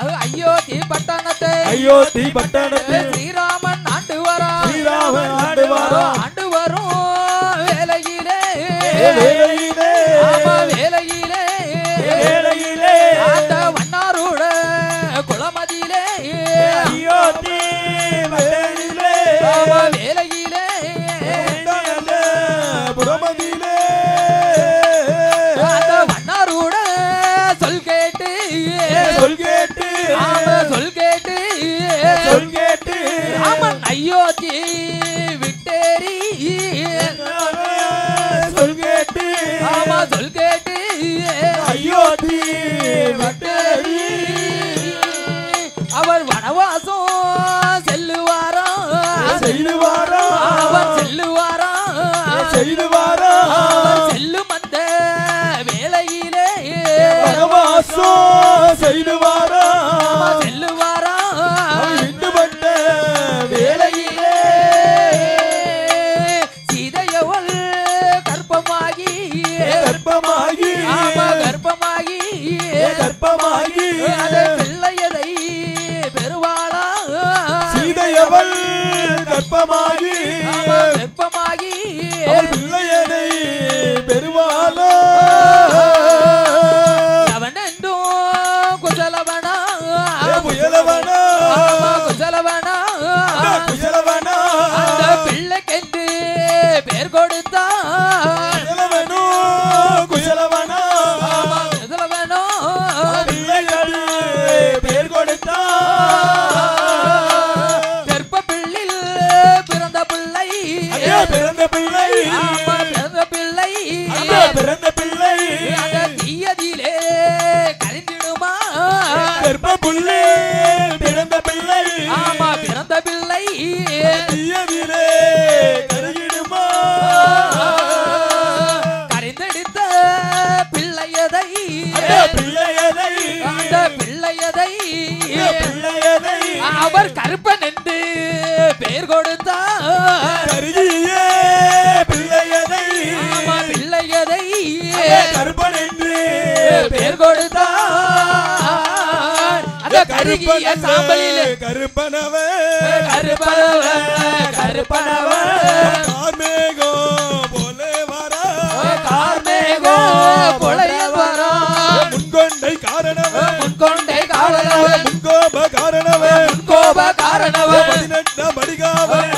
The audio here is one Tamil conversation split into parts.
அயோத்தி பட்டணத்தை. அயோத்தி பட்டணத்தில் ஸ்ரீராமன் ஆண்டு வரா. ஸ்ரீராமன் ஆண்டு வாரான். ஆண்டு வரும் வேலையிலே. வேலையிலே. ராமன் அவர் கருப்பன் என்று பெயர் கொடுத்தார். கருகிய பிள்ளையதை. பிள்ளையதை. கருப்பன் என்று பெயர் கொடுத்தார். அந்த கருகிய சாம்பலிலே. கருப்பனவே கருப்பனவன் கருப்பனவன். காரணவன். பதினெட்டாம் படிகாவன்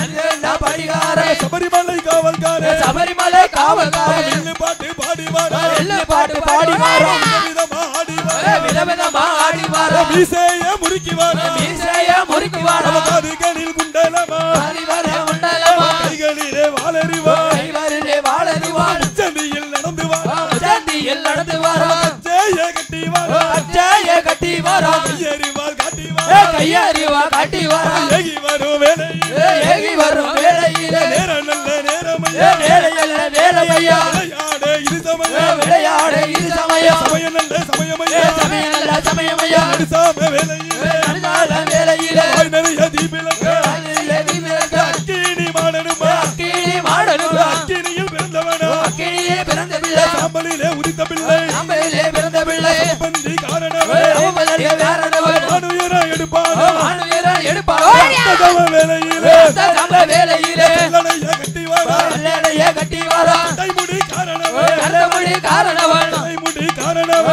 படிகார சபரிமலை காவல்காரன். சபரிமலை காவல்காரன். வில்லு பாட்டு பாடி வாரா எள்ளு பாட்டு பாடி வாரோம் விதமா ஆடி வாரா விதவிதமா ஆடி வாரோம் மீசைய முறுக்கி வாரா மீசைய முறுக்கி வாரோம் காதுகளில் குண்டலமா. அறிவர உண்டலமா கைகளிலே வாழறிவா கைவரிலே வாழறிவான் சந்தியில் நடந்து வாரா சந்தியில் நடந்து கட்டி வாரா அச்சாய வாரா கையறிவா காட்டி வாரோம் ஏகி வரும் வேலையில் ஏ ஏகி வரும் வேளையிலே. நேரம் நல்ல நேரம் ஏ வேலையல்ல வேலைமையா விளையாட இது ஏ சமயம் விளையாட இது சமயம் சமயம் நல்ல சமயமையா சமயமையா நடுசாம வேலையில் வேலையிலே நிறைய தீபிலங்க அதிலே தீவிரங்க அக்கினி மாடனுமா. அக்கினி மாடனுங்க அக்கினியில் பிறந்தவனா. அக்கினியே பிறந்த பிள்ளை சாம்பலிலே உதித்த பிள்ளை. தகவ வேலையிலே சம்ப வேலையிலே கட்டி வாரா கட்டி காரணவன். காரணவன். காரணவன்.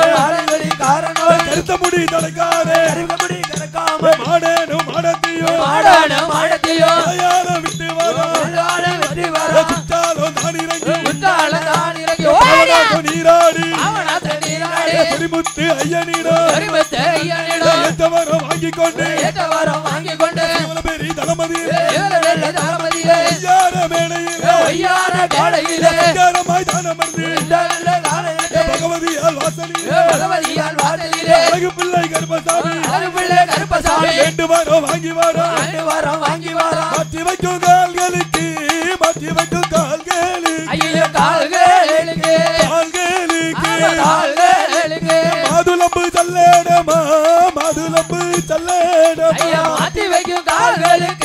காரணவன். கணக்காம மாடத்தையோ. மாடான மாடத்தையோ. விட்டு இறங்கி. இறங்கி. நீராடி. அவனா பெருமுத்து கொண்டு வாங்கிக் கொண்டு தளபதி ஏழு வெள்ள தாமதியிலே ஐயார மேடையில் ஐயார வேளையிலே ஐயாரமாய் தானமர்ந்து காலையிலே பகவதியால் வாசலில் பகவதியால் வாசலிலே அழகு பிள்ளை கருப்பசாமி அருள்பிள்ளை கருப்பசாமி வேண்டு வாரம் வாங்கி வாரம் ஆண்டு வாரம் வாங்கி வாரம் மாற்றி வைக்கும் கால்களுக்கு மாற்றி வைக்கும் கால்களுக்கு ஐயோ கால்களுக்கு கால்களுக்கு. கால்களுக்கு. மாதுளம்பு சல்லேடமா மாதுளம்பு சல்லேடமா. ஐயா மாத்தி வைக்கும் கால்களுக்கு.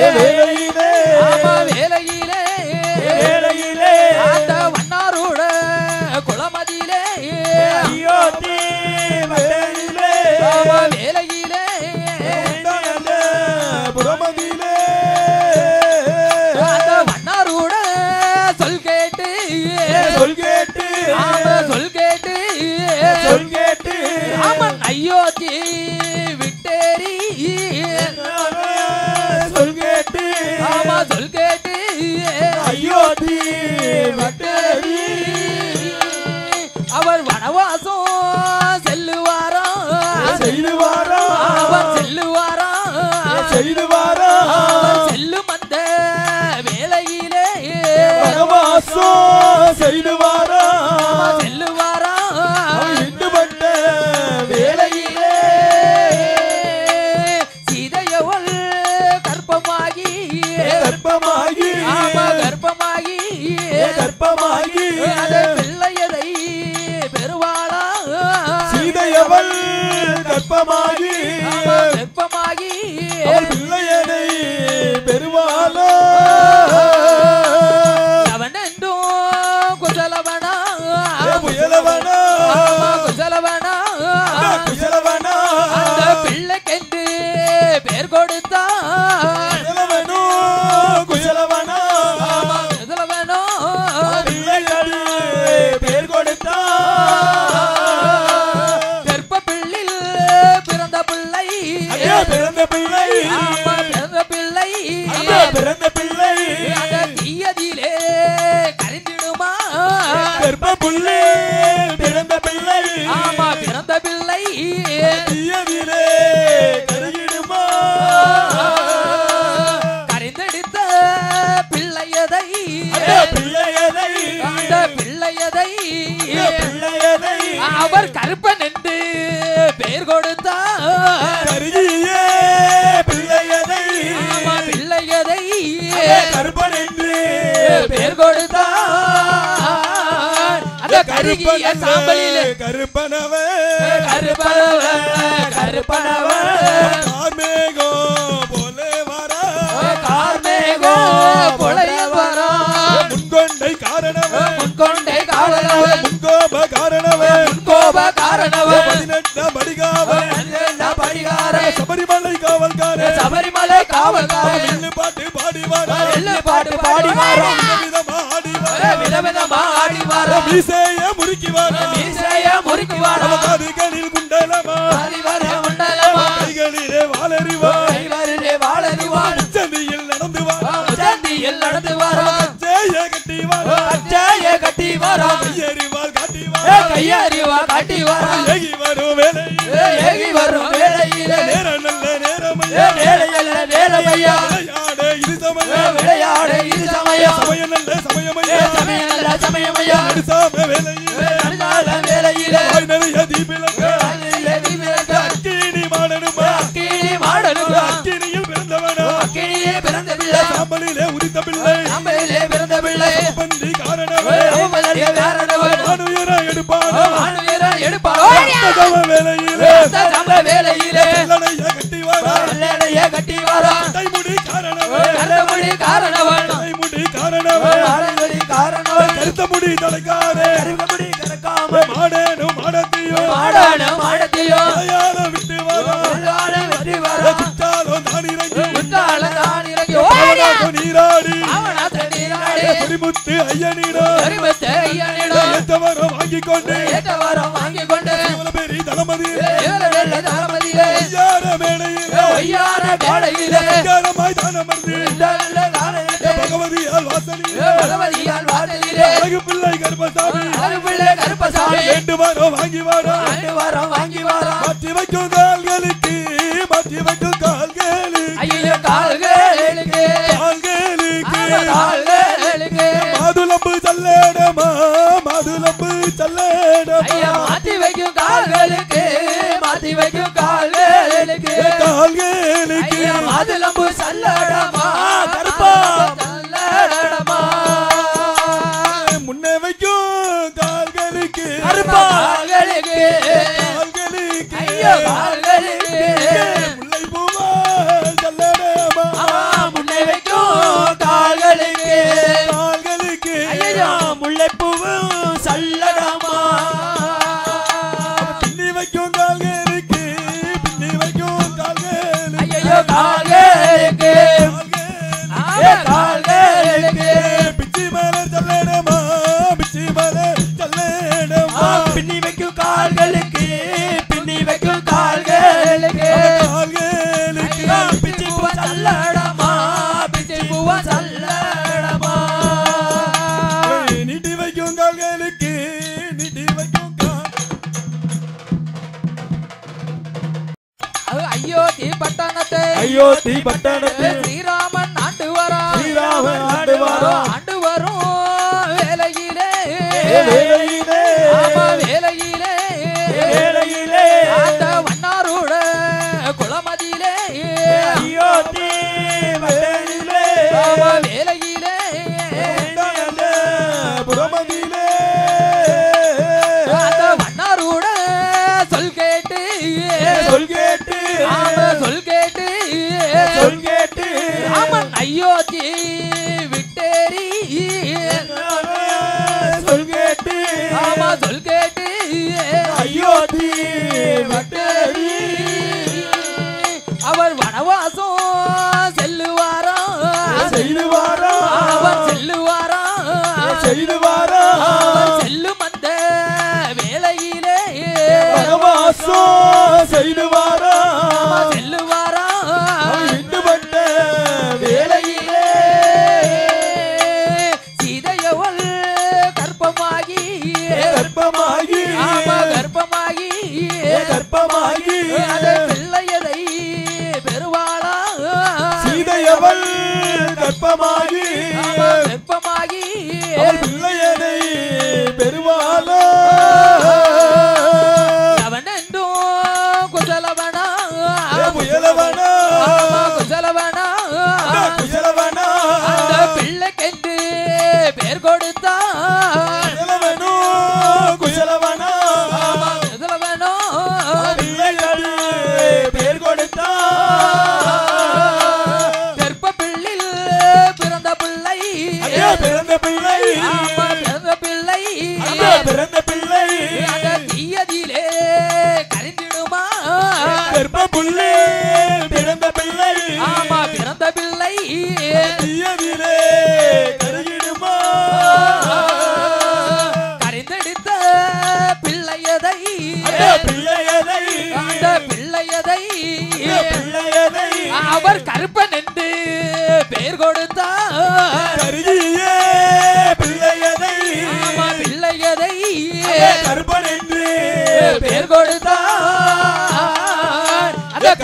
வேலையிலே ஆமா பிறந்த பிள்ளை கருகிய சாம்பலிலே கருப்பனவே. கருப்பனவன் கருப்பனவன் கார்மேகம் போலே வரா. கார்மேகோ புலைய வரா. முன்கொண்டை காரணவே. முன்கொண்டை காரணவன் முன்கோப காரணவே. முன்கோப காரணவன் பதினெட்டாம் படிகாவல் படிகார சபரிமலை காவல்காரே எள்ளு பாட்டு பாடி வாரோம் விதவிதமா ஆடி வாரோம் மீசைய முறுக்கி மீசைய முறுக்கி வாரோம் காதுகளில் குண்டலமா? அறிவர கைகளிலே சந்தியில் நடந்து வாரா சந்தியில் நடந்து ஜெய கட்டி வாரா அச்சாய கட்டி வாரோம் கையறிவாள் காட்டி ஏ, வாரா கையறிவா காட்டி வாரோம் ஏகி வரும் வேலையில் ஏகி வரும் வேளையிலே. நேரம் நல்ல நேரம் ஏ, வேலையல்ல வேலையா விளையாட இது ஏ, சமயம். விளையாட இது சமயம் சமயம் நல்ல சமயம் ஏ, சமயம் நல்ல சமயமையா நடுசாம வேலையில். நடுநாள வேளையிலே வாய் நிறைய தீபிலங்க. அதிலே விளக்க அக்கினி மாடனுமா? கிளி மாடனுமா? அக்கினியில் பிறந்தவனா? கிளியே பிறந்த பிள்ளை சாம்பலிலே உதித்த பிள்ளை. நம்மளிலே பிறந்த பிள்ளை பந்தி காரணவே அவமதற்கு காரணவன். அணுயர எடுப்பானா ஆணுவீரன் எடுப்பான் தகவ வேலையிலே. சம வேளையிலே வெள்ளனைய கட்டி வாரா கட்டி கைமுடி காரணவே கருமுடி காரணவன் காரணவன் கருத்த முடி தலைக்காரே மாடான மாடத்தையோ. விட்டு வாரா. இறங்கி. குத்தால இறங்கி. நீராடி. கருமத்தை ஐயனிடம் ஏத்தவரம் வாங்கிக் கொண்டு வாங்கிக் கொண்டு இவ்வளவு பெரிய மேடையில் ஐயார வேளையிலே ஐயாரமாய் தானமர்ந்து நல்ல காலையிலே பகவதியால் வாசலில். பகவதியால் வாசலிலே. அழகு பிள்ளை கருப்பசாமி அருள்பிள்ளை கருப்பசாமி. ரெண்டு வாரம் வாங்கி வாரம் ஆண்டு வாரம் வாங்கி வாரம் மாற்றி வைக்கும் கால்களுக்கு மாற்றி வைக்கும் கால்களுக்கு. ஐயோ கால்களுக்கு. கால்களுக்கு. கால்களுக்கு. மாதுளம்பு சல்லேடமா மாதுளம்பு சல்லேடமா ஐயா மாத்தி வைக்கும் கால்களுக்கு மாத்தி வைக்கும் ஐயா மாதுளம்பு சல்லடமா கருப்பா. சல்லடமா. முன்னே வைக்கும் கால்களுக்கு. கால்களுக்கு. கால்களுக்கு. ஐயோ சொல்கேட்டு. ராமன் அயோத்தி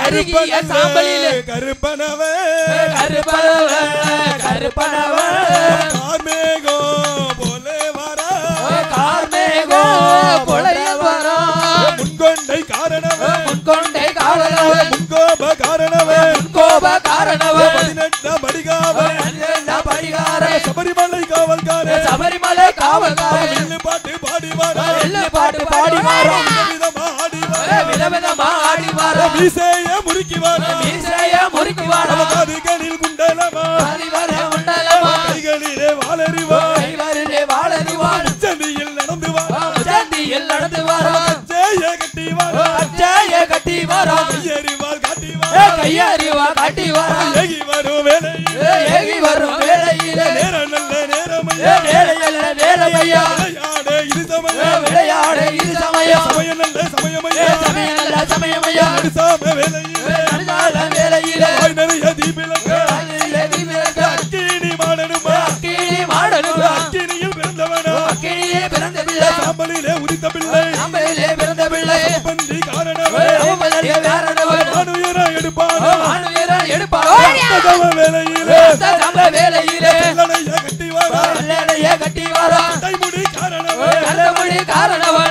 கருகிய சாம்பலிலே. கருப்பனவே. கருப்பனவ கருப்பனவ. கார்மேகம் போல வரா. கார்மேகோ பொழைய வரா. முன்கொண்டை காரணவே. முன்கொண்டை காரணவ. முன்கோப காரணவே. முன்கோப காரணவ. பதினெட்டாம் படிகாவே படிகார. சபரிமலை காவல்காரே. சபரிமலை காவல்கார. பாட்டு பாடி வரா. எள்ளு பாட்டு பாடி வாரா. விதமா நம்ம ஆடி வர. மீசைய முறுக்கி வர. மீசைய முறுக்கி வர. நம்ம கதிகளில் குண்டலமா அறிவர குண்டலமா. கைகளிலே வாழறிவா கைகளிலே வாழறிவா சந்தியில் நடந்து வா. சந்தியில் நடந்து வர அச்சைய கட்டி வர அச்சைய கட்டி வர கையறிவால் காட்டி வர கையறிவா காட்டி வர ஏகி வரும் வேலையிலே ஏகி வரும் வேலையிலே நேரம் நல்ல நேரம் நேரம் நேரம் ஐயா விளையாடு இது சமயம். விளையாடு இது சமயம். சமயம் நல்ல சமயமையா? நடுசாம வேலையிலே நடுநாள வேலையிலே நிறைய தீபிலங்க அக்கினி மாடனுமா? அக்கினி மாடனும்? அக்கினியில் பிறந்தவனா? அக்கினியே பிறந்த பிள்ளை. சாம்பலிலே உதித்த பிள்ளை. நம்மளிலே பிறந்த பிள்ளை. பன்றி காரணமே அவமலரிய வேறனவர் அணுயர எடுப்பானா. ஆணுயரா எடுப்பார் தவ வேலையிலே சம்ப வேலையிலே கல்லணைய கட்டி வாரா. கட்டி வாரா. கைமுடி காரணவன்.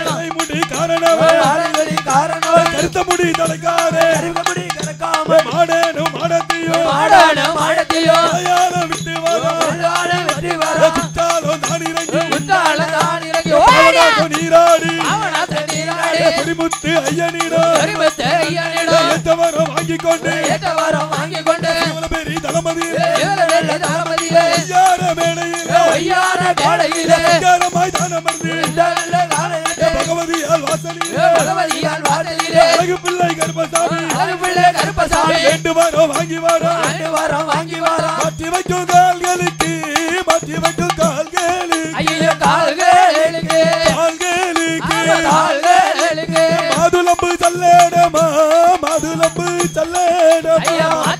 கருத்த முடி தலைக்காரே கருகமுடி கறக்காம மாடேனும் மாடத்தையும் மாடான மாடத்தையோ. அடையாள விட்டு வாரா வெள்ளாட வெற்றி வாரா குற்றாலம் தான் இறங்கி. குத்தால தான் இறங்கி. ஓடியா. நீராடி. அவனா தண்ணீராடி பெருமுத்து ஐயனிடம் கரிமத்தை ஐயனிடம் ஏத்தவரம் வாங்கிக் கொண்டு ஏற்றவரம் வாங்கிக் கொண்டு இவ்வளவு பெரிய ஐயார மேடையிலே. காலையிலே பகவதியால் வாசலிலே. அழகு பிள்ளை கருப்பசாமி. அருள்பிள்ளை கருப்பசாமி. வேண்டு வாரோ வாங்கி வாரோ ஆண்டு வாரம் வாங்கி வாரம். மாற்றி வைக்கும் கால்களுக்கு மாற்றி வைக்கும் கால்களுக்கு. ஐயோ கால்களுக்கு. கால்களுக்கு. கால்களுக்கு. மாதுளம்பு சல்லேடமா மாதுளம்பு சல்லேடமா.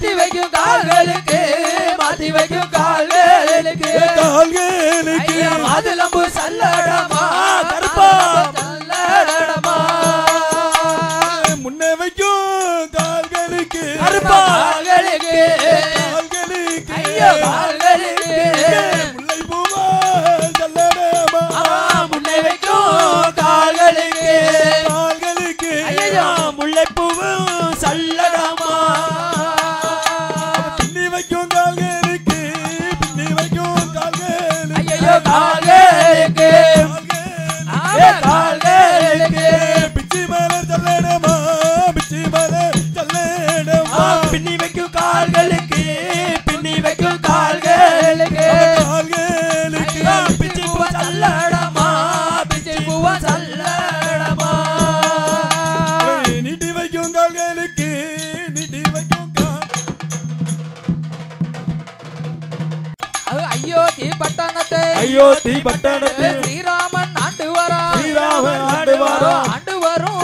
பட்டணத்தை. ஐயோ தீ பட்டணத்தில் ஸ்ரீராமன் ஆண்டு வரா. ஸ்ரீராமன் ஆண்டு வாரான். ஆண்டு வரும்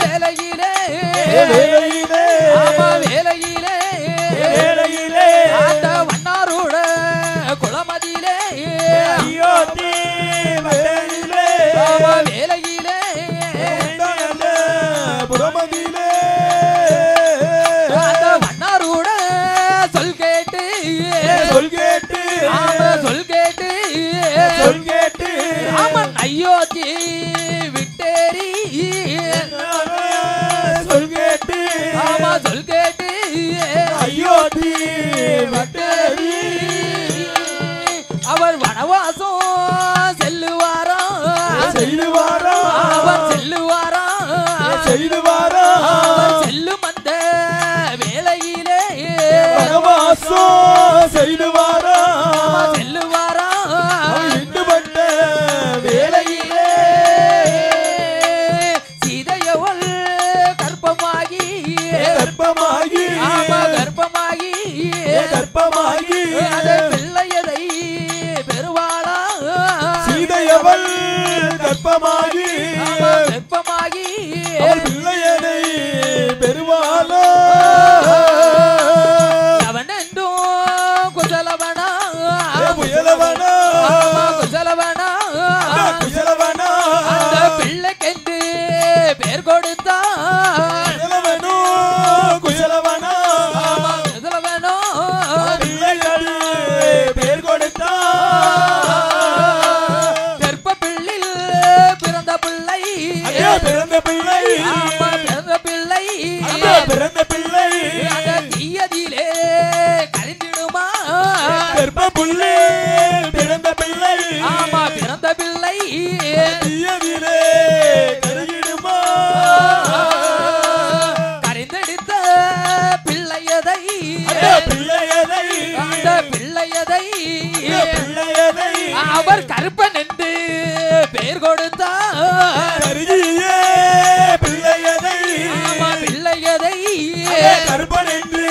வேலையிலே வேலையிலே அயோத்தி باقي கருப்பன் என்று பெயர் கொடுத்தார். கருகிய பிள்ளையதை. ஆமா பிள்ளையதை. கருப்பன் என்று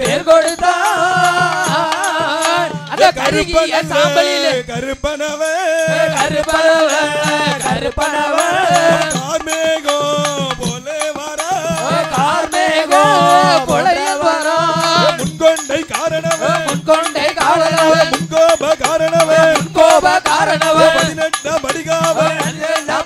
பெயர் கொடுத்தார். அந்த கருகிய சாம்பலிலே. கருப்பனவே கருப்பனவன் கருப்பனவன் காரணவன். பதினெட்டாம் படிகாவன்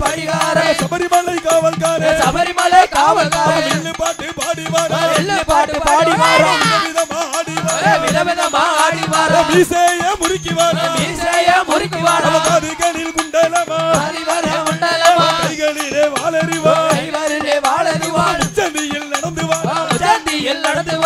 படிகாரன் சபரிமலை காவல்காரன். சபரிமலை காவல்காரன். வில்லு பாட்டு பாடி வாரா எள்ளு பாட்டு பாடி வாரோம் விதவிதமா ஆடி வாரா விதவிதமா ஆடி வாரோம் மீசைய முறுக்கி வாரா மீசைய முறுக்கி வாரோம் காதுகளில் குண்டலமா. அறிவர மண்டலமா கைகளிலே வாழறிவா கைவரிலே வாழறிவான் சந்தியில் நடந்து வாரா நடந்து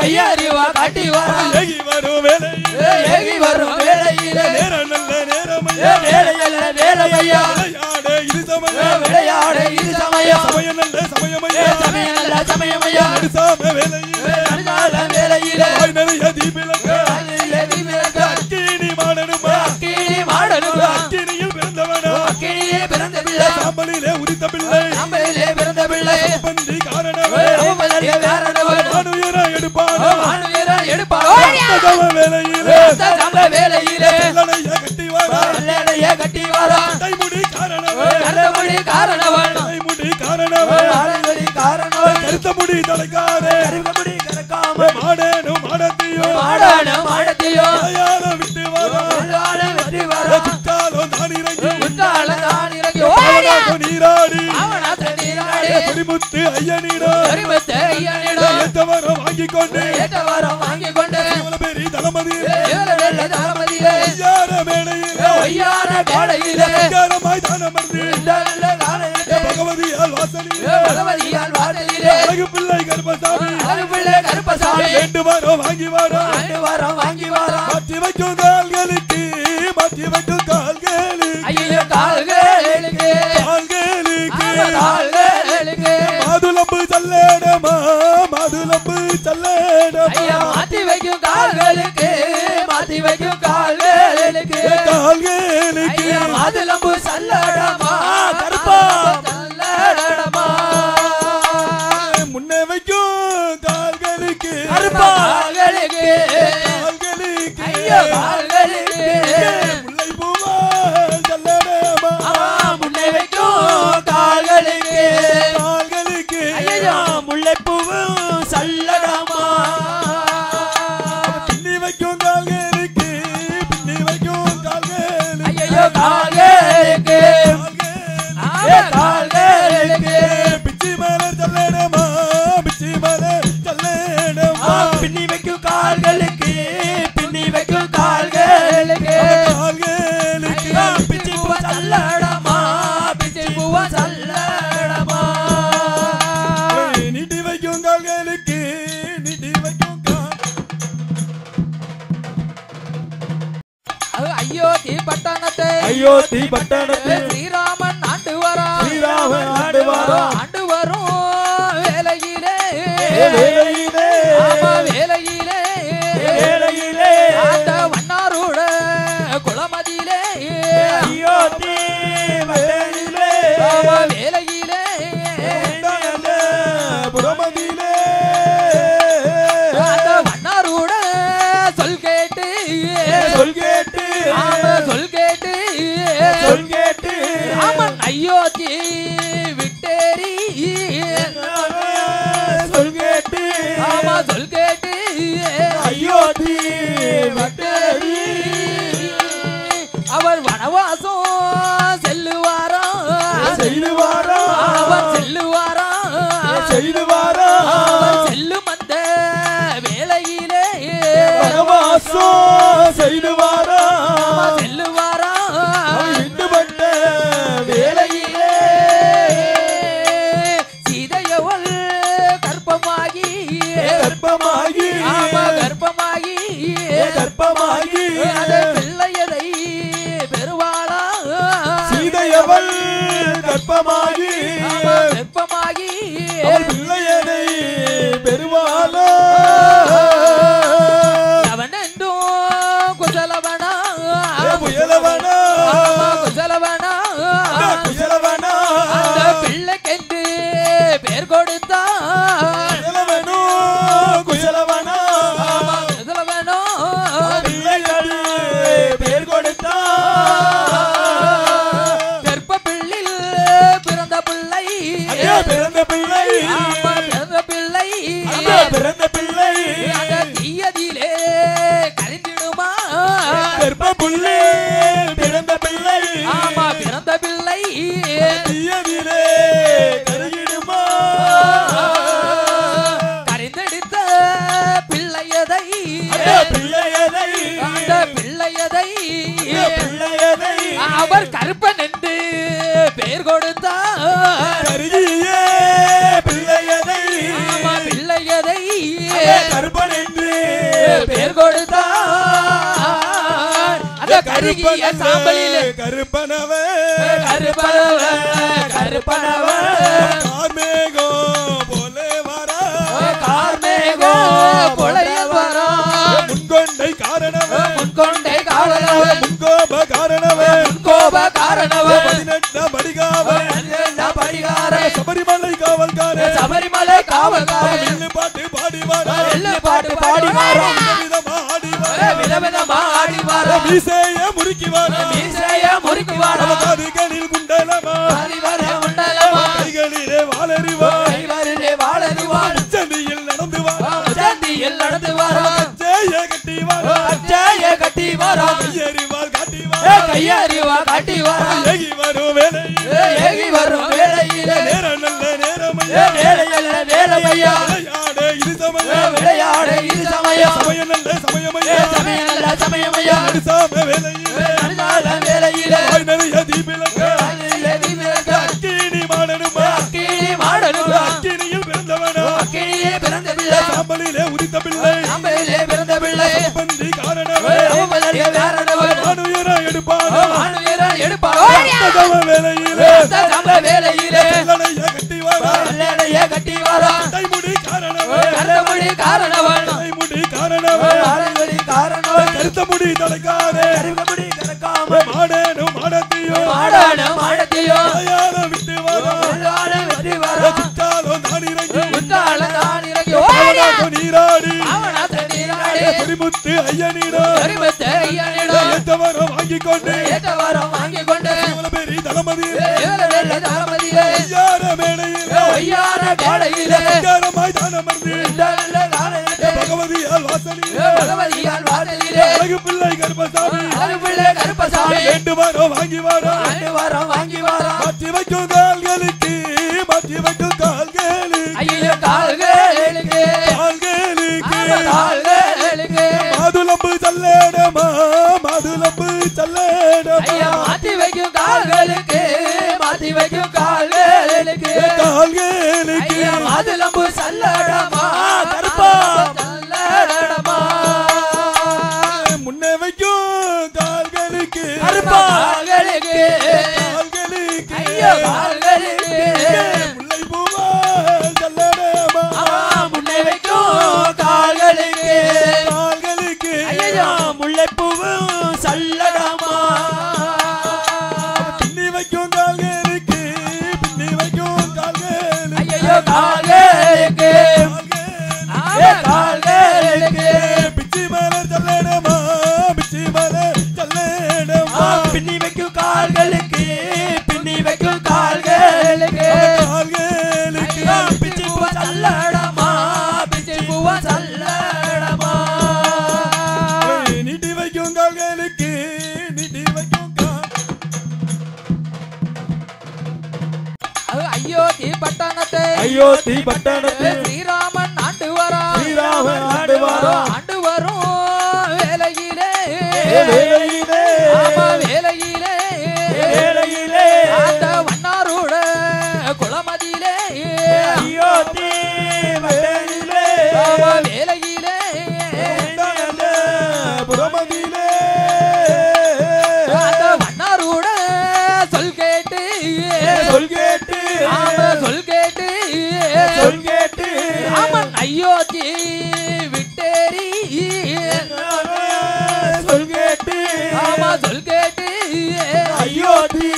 கையறிவா காட்டி வாரோம் ஏகி வரும் வேலையில் ஏ, ஏகி வரும் வேளையிலே. நேரம் நல்ல நேரம் ஏ, வேலையில வேலையா விளையாட இது சமயம். விளையாட இது சமயம். சமயம் நல்ல சமயம் சமயம் நல்ல சமயமையா. சாம வேலையில் வேலையிலே எடுப்பானோ? ஆணுவீரன் எடுப்பாரோ தகவ வேலையிலே. சம்ப வேலையிலே. நல்லடைய கட்டி வாரா நல்லடைய கட்டி வாரா தைமுடி காரணவன். காரணவன். தலைக்காரே மாடேனும் மாடத்தையோ. மாடத்தையோ. விட்டு வாரா குடிமுத்து ஐயனிடம் கரிமத்தை ஐயனிடம் ஏத்தவரம் வாங்கிக் கொண்டு ஏற்ற வாரம் வாங்கி கொண்டு பெரிய தளபதி தாமதியிலே ஐயார மேடையில். ஒய்யார வேளையிலே ஐயாரமாய் தானமர்ந்து நல்ல காலையிலே. பகவதியால் வாசலில். பகவதியால் வார்த்தையிலே அழகு பிள்ளை கர்ப்பசாமி. அழகு பிள்ளை கருப்பசாமி. ரெண்டு வாரம் வாங்கி வாரா. ஆண்டு வாரம் வாங்கி வாரம் மாற்றி வைக்கும் கால்களுக்கு மாற்றி வைக்கும் கால்களுக்கு. ஐயோ கால்களுக்கு ஐயா மாத்தி வைக்கும் கால்களுக்கு மாத்தி வைக்கும் கால்களுக்கு. கால்களுக்கு. மாதுளம்பு சல்லடமா. கருப்பா. சல்லடமா. முன்ன வைக்கும் கால்களுக்கு. கால்களுக்கு. கால்களுக்கு. ஐயோ பின்னி வைக்கும் கால்களுக்கு பின்னி வைக்கும் கால்களுக்கு. கால்களுக்கு. பிச்சி பூவ சல்லடமா பிச்சி பூவ சல்லடமா. நீட்டி வைக்கும் கால்களுக்கு நீட்டி வைக்கும் ஐயோ தீ பட்டணத்தை. ஐயோ தீ பட்டணத்தில் ஸ்ரீராமன் ஆண்டு வரா. ஸ்ரீராமன் ஆண்டு வரான். ஆண்டு வரும் வேலையிலே. வேலையிலே. கருகிய சாம்பலிலே. கருப்பனவே. கருப்பனவன் கருப்பனவன் கார்மேகம் போலே வரா. கார்மேகோ பொழைய வரான் முன்கொண்டை காரணவே. முன்கொண்டை காரணவன் முன்கோப காரணவே. முன்கோப காரணவன் பதினெட்டாம் படிகாவல் படிகார. சபரிமலை காவல்காரே. சபரிமலை காவல்காரன் வில்லு பாட்டு பாடி வாரா. எள்ளு பாட்டு பாடி வாரோம் விதவிதமா ஆடி வாரா. விதவிதமா ஆடி வாரோம் மீசைய முறுக்கி வாரா மீசைய முறுக்கி வாரோம் காதுகளில் குண்டலமா. அறிவர உண்டலமா கைகளிலே வாழறிவா கைவரிலே வாழறிவான் சந்தியில் நடந்து வாரா சந்தியில் நடந்து வாரோம் ஜெய கட்டி வாரா அச்சாய கட்டி வாரோம் கையறிவால் காட்டி வாரா கையறிவா காட்டி வாரோம் ஏகி வரும் வேலையில் ஏ, ஏகி வரும் வேளையிலே. நேரம் நல்ல நேரம் ஏ, வேலையல்ல விளையாட இது சமயம். விளையாட இது சமயம். சமயம் சமயமையா நடுசாம வேலையில் நடுநாள வேளையிலே. வாய் நிறைய தீபிலங்க அக்கினி மாடனுமா அக்கினி மாடனுங்க, அக்கினியில் பிறந்தவனா? அக்கினியே பிறந்த பிள்ளை. சாம்பலிலே உதித்த பிள்ளை. சாம்பலிலே பிறந்த பிள்ளை. பந்தி ஏ, காரணவே அவமதற்கு வேறனவன் அணுயர எடுப்பானா? ஆணுயரன் எடுப்பான் தகவ வேலையிலே அந்த சம வேளையிலே கல்லணைய கட்டி வாரா. கட்டி காரணவே காரணவன். கருத்த முடி தலைக்காரே கருத்தமுடி கறக்காம மாடேனும் மாடத்தையும் மாடான மாடத்தையோ. அயால விட்டு வாரா. உள்ளான வெற்றி வாரான் குற்றாலம் நான் இறங்கி. உத்தாள தான் இறங்கி. அவனாக நீராடி. அவனா தண்ணீராடி குடிமுத்து ஐயனிடா. கரிமத்த ஐயனிடம் ஏத்தவரம் வாங்கிக் கொண்டு ஏற்ற வாரம் வாங்கி கொண்டு இவ்வளவு பெரிய தளபதி ஏழு வெள்ள தாமதியிலே ஐயார மேடையில் ஐயாரமாய் நல்ல காலையிலே. பகவதியால் வாசலில். பகவதியால் வாசலிலே. அழகு பிள்ளை கருப்பசாமி. அழகு பிள்ளை கருப்பசாமி. ரெண்டு வாரம் வாங்கி வாரா. ஆண்டு வாரம் வாங்கி வாரம் மாற்றி வைக்கும் கால்களுக்கு மாற்றி வைக்கும் கால்களுக்கு. ஐயோ கால்களுக்கு. கால்களுக்கு. ஆமா, கால்களுக்கு. மாதுளம்பு சல்லேடமா மாதுளம்பு சல்லேடமா அந்த வண்ணாரோட சொல் கேட்டு சொல் கேட்டு. ஆமா சொல் கேட்டு சொல் கேட்டு. ராமன் அயோத்தி விட்டேரி சொல் கேட்டு. ஆமா சொல் கேட்டு அயோத்தி.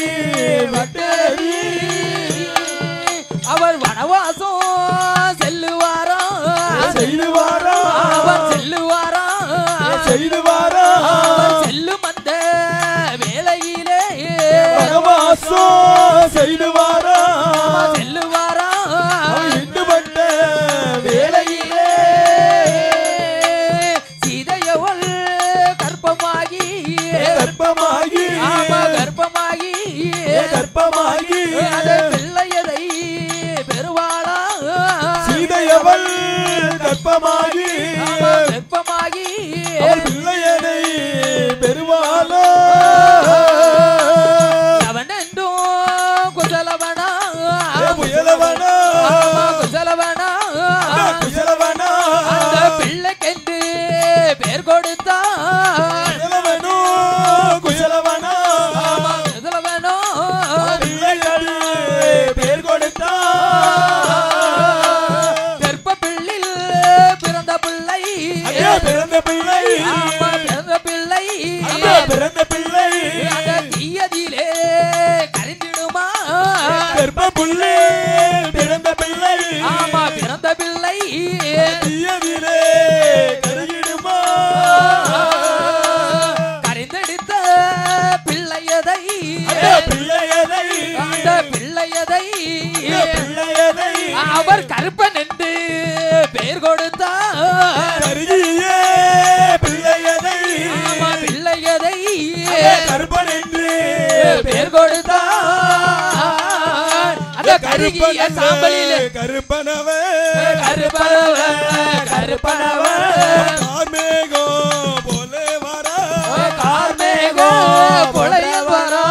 புள்ளே கருகிய சாம்பலிலே. கருப்பனவே. கருப்பனவ கருப்பனவ. கார்மேகம் போலே வரா. கார்மேகோ பொழைய வரா.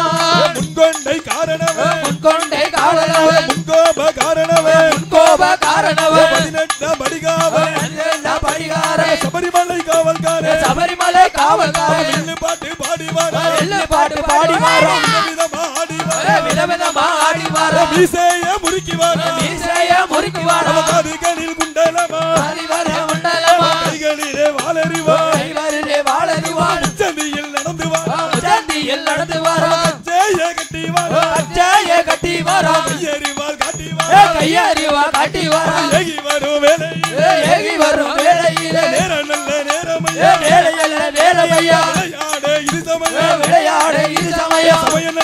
முன்கொண்டை காரணவே. முன்கொண்டை காரணவ. முன்கோப காரணவே. முன்கோப காரணவ. பதினெட்டாம் படிகாவல் படிகார. சபரிமலை காவல்காரே. சபரிமலை காவல்காரன் வில்லு பாட்டு பாடி வரா. எல்லு பாட்டு பாடி விதவிதமா ஆடி வரா. மீசைய முறுக்கி வரா. மீசைய முறுக்கி வாரம் காதுகளில் குண்டலமா. அறிவர மண்டலமா. கைகளிலே வாழறிவா கைவரிலே வாழறிவான் சந்தியில் நடந்து வரா சந்தியில் நடந்து வாரம் ஜெய கட்டி வரா அச்சாய கட்டி வரா கையறிவா காட்டி வாரம் ஏகி வரும் வேலையில் ஏகி வரும் வேளையிலே. நேரம் நல்ல நேரமையா. வேலையல்ல வேலைமையா விளையாட இது சமயம். விளையாட இது சமயம். சமயம்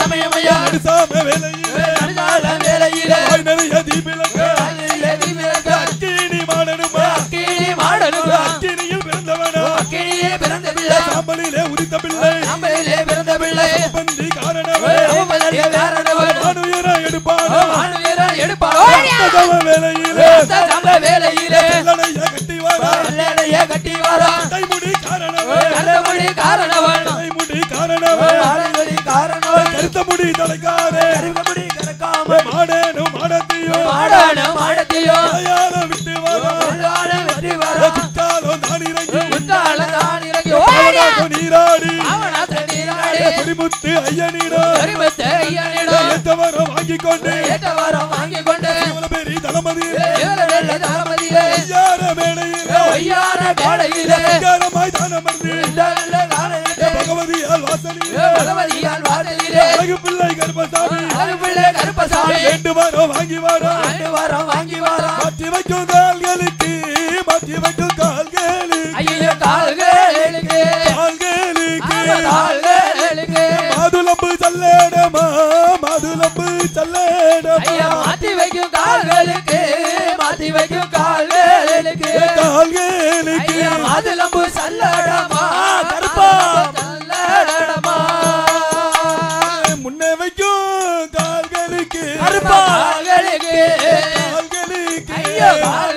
சமயமையா நடுசாம வேலையில் நடுநாள வேளையிலே வாய் நிறைய தீபிலங்க அக்கினி மாடனுமா கிளி மாடனுங்க அக்கினியில் பிறந்தவனா? கிளியே பிறந்த பிள்ளை. சாம்பலிலே உரித்த பிள்ளை. நம்மளிலே பிறந்த பிள்ளை. பந்தி காரணவே அவமலரிய வேறனவன் ஆணுயர எடுப்பான. ஆணுயரன் எடுப்பான். தவ வேலையிலே. அந்த சம்ப வேளையிலே வெள்ளடைய கட்டி வரா. கட்டி கைமுடி காரணவன். கைமுடி காரணவன் கருத்த முடி தலைக்காரே கருகமுடி கறக்காம மாடேனும் மாடத்தையும் மாடான மாடத்தையோ. அடையாள விட்டு வரா உள்ளான வெற்றி வாரான் குற்றாலம் தான் இறங்கி. குத்தால தான் இறங்கி. ஓடியா. நீராடி. அவனாத்த நீராடி. பெருமுத்து ஐயனிடம் கருமத்தை ஐயனிடம் ஏத்தவரம் வாங்கிக் கொண்டு ஏற்ற வாரம் வாங்கிக் கொண்டு இவ்வளவு பெரிய தளபதி ஏழு வெள்ள தாமதியிலே ஐயார மேடையில். அதிகாரமாய் தானமர்ந்து நல்ல காலையிலே பகவதியால் வாசலிலே. அழகு பிள்ளை கருப்பசாமி. அருள்பிள்ளை கருப்பசாமி. ரெண்டு வாரம் வாங்கி வாரம் ஆண்டு வாரம் வாங்கி வாரம் மாற்றி வைக்கும் கால்களுக்கு மாற்றி வைக்கும் கால்களுக்கு. ஐயோ கால்களுக்கு. கால்களுக்கு. கால்களுக்கு. மாதுளம்பு சல்லேடமா மாதுளம்பு சல்லேடமா ஐயா மாத்தி வைக்கும் கால்களுக்கு மாத்தி வைக்கும் கால்களுக்கு. கால்களுக்கு. ஐயா மாதுளம்பு சல்லடமா வைக்கும்